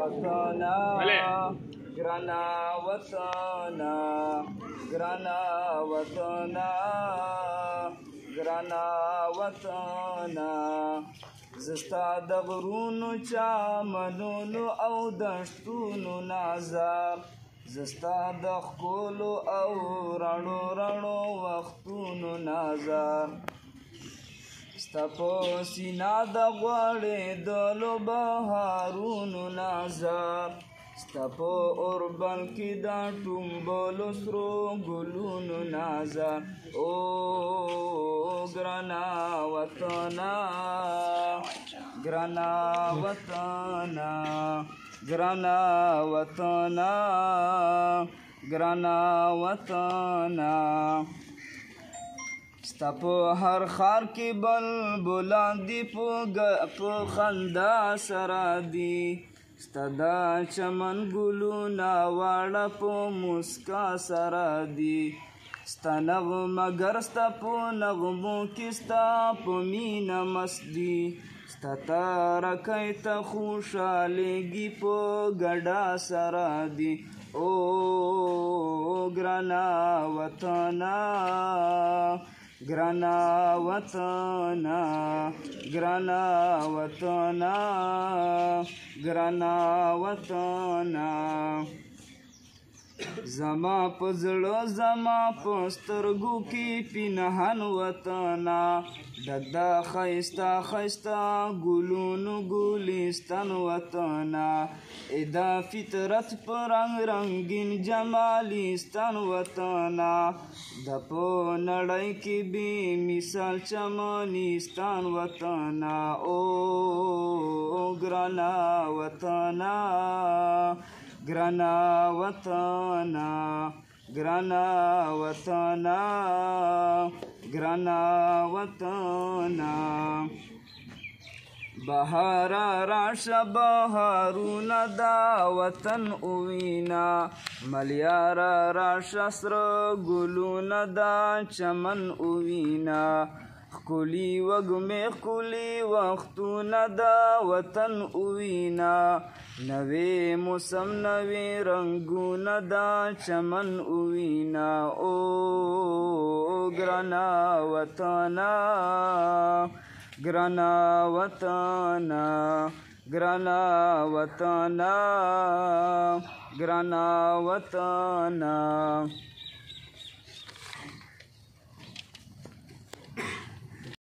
وسانا گرنا وسانا گرنا وسانا گرنا وسانا زستا د غرونو چا منونو او دشتونو نازاب زستا د خولو او رڼو رڼو وختونو نازاب ستپو سینا د غړې د لو بهارونو نازار ستپو اوربل کې دا ټومبلو سرو ګلونو نازار او ګرنا وطنا ګرنا وطنا ګرنا وطنا ګرنا وطنا ستا په هر خار کې بل بلان دی په خندا سره دی ستا دا چمن ګلونه واړه په مسکا سره دی ستا نغو مگر ستا په نغمو کې ستا په مینه مست دی ستا تارکی ته خوشحالېږي په ګډا سره دی او ګرانه وطنه granavatana granavatana granavatana زما په زړه زما په سترګو کې پنهان وطنا ددا خيستا خيستا ګلونو ګلستان وطنا ادا فطرت پر رنگ رنگین جمالستان وطنا د په نړۍ کې به مثال چمنستان وطنا او ګرانا وطنا ګرنا وطن ګرنا وطن ګرنا وطن بهار راشه بهارونه دا وطن اوینا ملیار راشه سره ګلونه دا چمن اوینا کلی وګمې کلی وختونه دا وطن اوینا نوې موسم نوې رنگونه دا چمن اوینا او ګرنا وطنا ګرنا وطنا ګرنا وطنا ګرنا وطنا